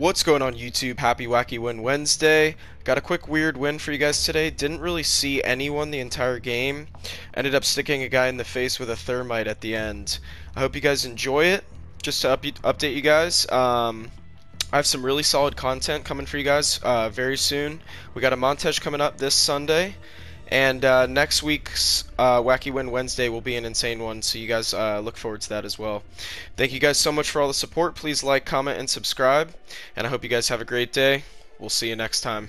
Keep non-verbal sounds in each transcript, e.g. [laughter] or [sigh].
What's going on YouTube? Happy Wacky Win Wednesday. Got a quick weird win for you guys today. Didn't really see anyone the entire game. Ended up sticking a guy in the face with a thermite at the end. I hope you guys enjoy it. Just to up update you guys, um, I have some really solid content coming for you guys uh, very soon. We got a montage coming up this Sunday. And uh, next week's uh, Wacky Win Wednesday will be an insane one, so you guys uh, look forward to that as well. Thank you guys so much for all the support. Please like, comment, and subscribe. And I hope you guys have a great day. We'll see you next time.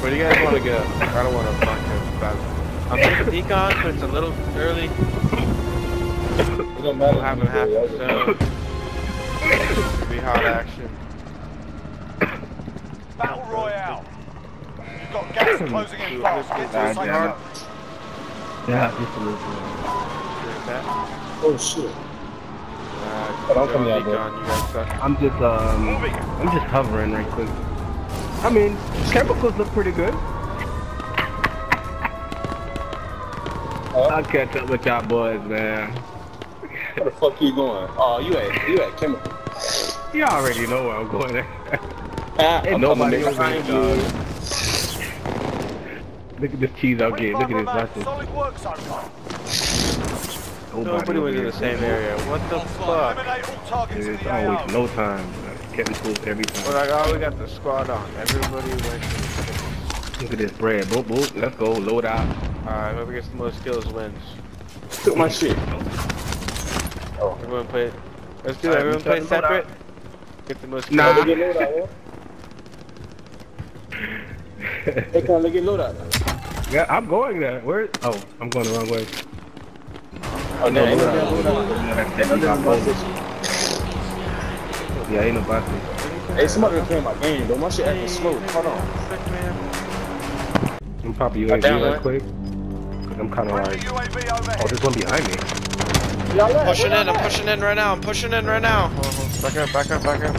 Where do you guys want to go? I don't want to fuck it. I'm taking decon, but it's a little early. It don't matter. We'll have it happen soon. It'll be hot action. Battle Royale. You've got gas closing in fast. Get to the safe hard. Yeah, just a little bit. Oh shit. Uh, But I'll go come down, decon, you guys. I'm just um Moving. I'm just hovering right quick. I mean, chemicals look pretty good. I'll catch up with y'all boys, man. Where the fuck you going? Oh, you at you at chemical. You already know where I'm going. [laughs] Ah, Ain't I'm nobody coming over here, behind you. Look at this cheese I'll get. Look at this remain. nothing. Solid work so far. Nobody was in the same area. What the fuck? Eliminate all targets in It's the always AO. no time. Chemicals every Well, time. like, oh, we got the squad on. Everybody went Look at this bread. Boop boop. Let's go. Load out. Alright, whoever gets the most kills wins. Took my shit. Everyone play. Let's do it. Alright, Everyone play start the loadout. separate. Get the most kills. Nah. Look at load out, Hey, come on, look at load. Yeah, I'm going there. Where? Oh, I'm going the wrong way. Oh no, ain't load no out, load out. Not close. Yeah, ain't no buses. Hey, somebody done playing my game, though. My shit acting slow. Hold on. I'm popping I UAV real quick. Cause I'm kind of like, oh, there's one behind me. Y'all? Pushing in, I'm pushing in right now, I'm pushing in right now. Back up, back up, back up.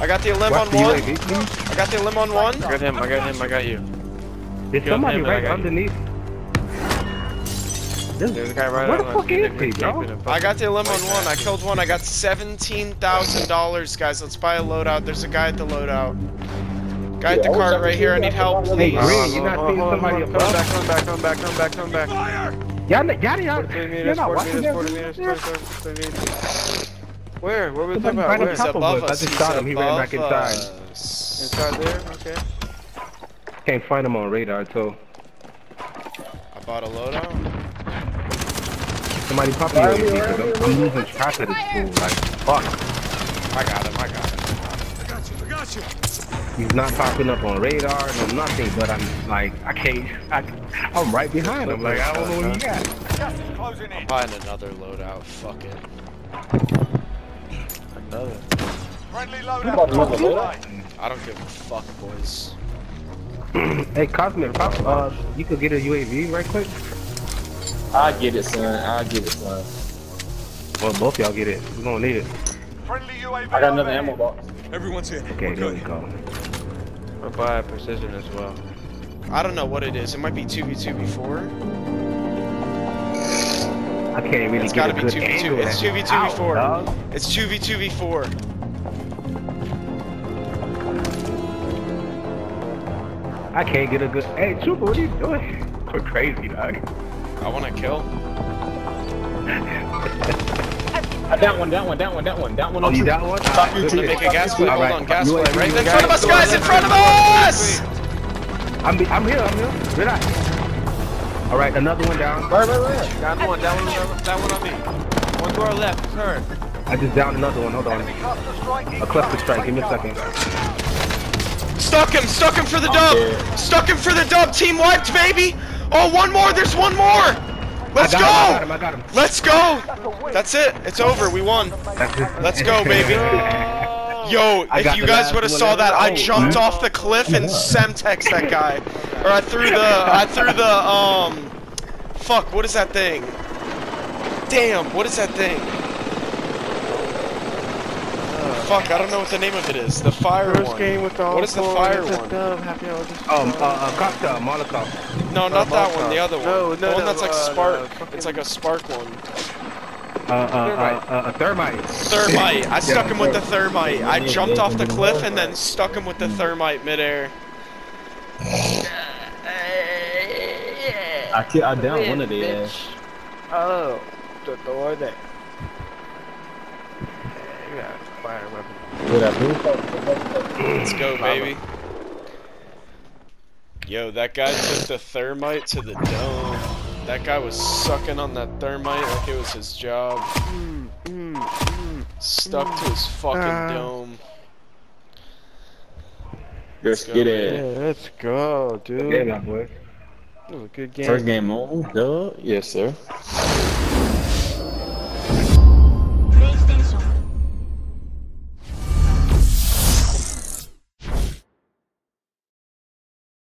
I got the limb Watch on one. UAV. I got the limb on one. I got him, I got him, I got you. There's somebody him right underneath. There's, There's a guy right Where on the fuck He's is he, bro? I got the limb on one. I killed one. I got $17,000, guys. Let's buy a loadout. There's a guy at the loadout. Guy at the Yeah, cart right here. I need that. help, Hey, please. Green, Hold uh, on, you not hold seeing uh, somebody uh, hold on. Come back, come back, come back, come back, come back. Y'all, y'all, y'all, you're not watching meters, 40 that? meters, Yeah. 40, 40 meters. Where? Where were we talking about? Where? He's above us. I just shot him. He ran back inside. Inside there? Okay. Can't find him on radar, so I bought a loadout. somebody pop me Right UAV here, right because I'm, I'm losing track of this fool. Like, fuck. I got him. I got him. He's not popping up on radar, no nothing, but I'm like, I can't, I, I'm right behind him. Like, I don't know what he got. Gas is closing in. Buying another loadout. Fuck it. Another. Friendly bought loadout. another loadout? I don't give a fuck, boys. [clears throat] Hey, Cosmic, pop, uh, you could get a UAV right quick? I get it, son. I get it, son. Well, both y'all get it. We're gonna need it. Friendly UAV I got another ammo box. Okay, there we go. I'll buy a precision as well. I don't know what it is. It might be 2v2v4. I can't really It's get gotta a be good 2v2. angle It's 2v2v4. Ow, dog. It's 2v2v4. I can't get a good. Hey, Trooper, what are you doing? We're crazy, dog. I want to kill. [laughs] Uh, that one, that one, that one, that one, that one. Oh, on you two. got one? Stop I'm you, two. make a gas play. All Hold right. on, gas You play. ain't- Right in front of us, guys! In front of us! I'm, be- I'm here, I'm here. Relax. All right, another one down. Right, right, right. Down one, down one, down one on me. One to our left, it's her. I just downed another one. Hold on. Enemy strike A cluster strike. Give me a second. Stuck him! Stuck him for the dub! Stuck him for the dub! Team wiped, baby! Oh, one more! There's one more! Let's go! him, I got him. I got him. Let's go! That's it. It's over. We won. Let's go, baby. Yo, if you guys would have saw that, I Oh, jumped off the cliff and semtex that guy. Or I threw the, I threw the, um, fuck, what is that thing? Damn, what is that thing? Fuck, I don't know what the name of it is. The fire First one. game with all What is the fire it's a one? dub, happy hour just- Um, uh, uh, cocktail, Molotov. No, not that one. The other one. No, no, the one no, that's like uh, spark. the fucking- It's like a spark one. Uh, uh, uh, uh, uh, thermite. Thermite. I stuck him with the thermite. I jumped off the cliff and then stuck him with the thermite midair. [laughs] I ki- I down one of the ass. Oh, the door there. Yeah, you got a fire weapon. With that blue Let's go, baby. Yo, that guy took the thermite to the dome. That guy was sucking on that thermite like it was his job. Mm, mm, mm. Stuck to his fucking Ah. dome. Let's go, get Yeah, it. let's go, dude. Yeah, my boy. That was a good game. First game on, dub. Yes, sir.